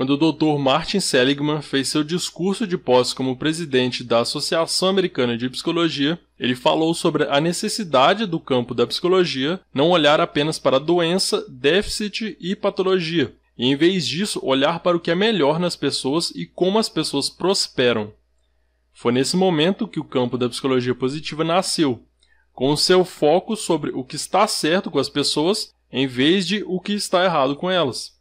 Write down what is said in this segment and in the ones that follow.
quando o Dr. Martin Seligman fez seu discurso de posse como presidente da Associação Americana de Psicologia, ele falou sobre a necessidade do campo da psicologia não olhar apenas para doença, déficit e patologia, e em vez disso olhar para o que é melhor nas pessoas e como as pessoas prosperam. Foi nesse momento que o campo da psicologia positiva nasceu, com seu foco sobre o que está certo com as pessoas em vez de o que está errado com elas.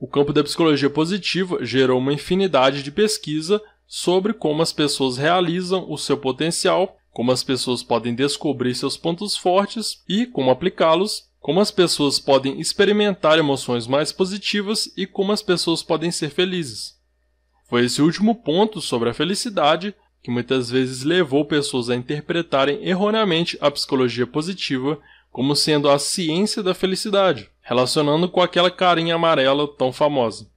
O campo da psicologia positiva gerou uma infinidade de pesquisa sobre como as pessoas realizam o seu potencial, como as pessoas podem descobrir seus pontos fortes e como aplicá-los, como as pessoas podem experimentar emoções mais positivas e como as pessoas podem ser felizes. Foi esse último ponto sobre a felicidade que muitas vezes levou pessoas a interpretarem erroneamente a psicologia positiva como sendo a ciência da felicidade, relacionando com aquela carinha amarela tão famosa.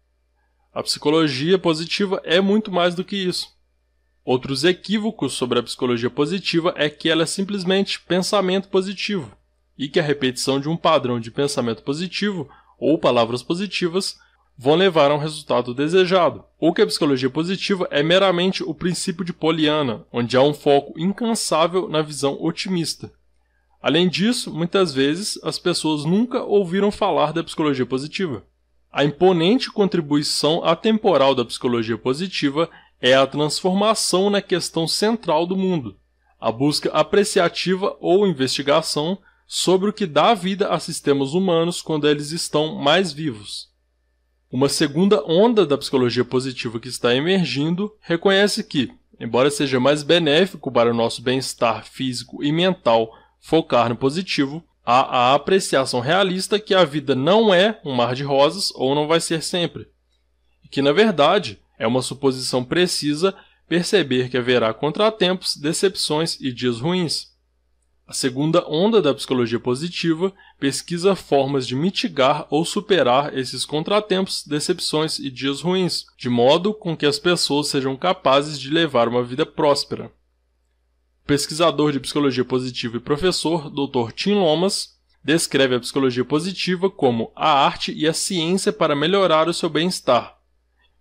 A psicologia positiva é muito mais do que isso. Outros equívocos sobre a psicologia positiva é que ela é simplesmente pensamento positivo, e que a repetição de um padrão de pensamento positivo ou palavras positivas vão levar a um resultado desejado, ou que a psicologia positiva é meramente o princípio de Poliana, onde há um foco incansável na visão otimista, Além disso, muitas vezes as pessoas nunca ouviram falar da psicologia positiva. A imponente contribuição atemporal da psicologia positiva é a transformação na questão central do mundo, a busca apreciativa ou investigação sobre o que dá vida a sistemas humanos quando eles estão mais vivos. Uma segunda onda da psicologia positiva que está emergindo reconhece que, embora seja mais benéfico para o nosso bem-estar físico e mental focar no positivo, há a apreciação realista que a vida não é um mar de rosas ou não vai ser sempre. E que, na verdade, é uma suposição precisa perceber que haverá contratempos, decepções e dias ruins. A segunda onda da psicologia positiva pesquisa formas de mitigar ou superar esses contratempos, decepções e dias ruins, de modo com que as pessoas sejam capazes de levar uma vida próspera pesquisador de psicologia positiva e professor, Dr. Tim Lomas, descreve a psicologia positiva como a arte e a ciência para melhorar o seu bem-estar.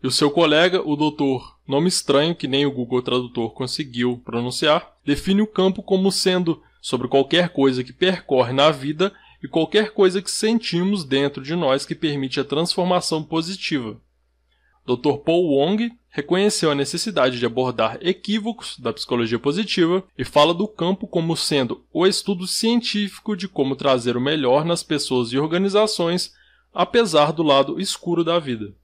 E o seu colega, o Dr. Nome estranho que nem o Google Tradutor conseguiu pronunciar, define o campo como sendo sobre qualquer coisa que percorre na vida e qualquer coisa que sentimos dentro de nós que permite a transformação positiva. Dr. Paul Wong reconheceu a necessidade de abordar equívocos da psicologia positiva e fala do campo como sendo o estudo científico de como trazer o melhor nas pessoas e organizações, apesar do lado escuro da vida.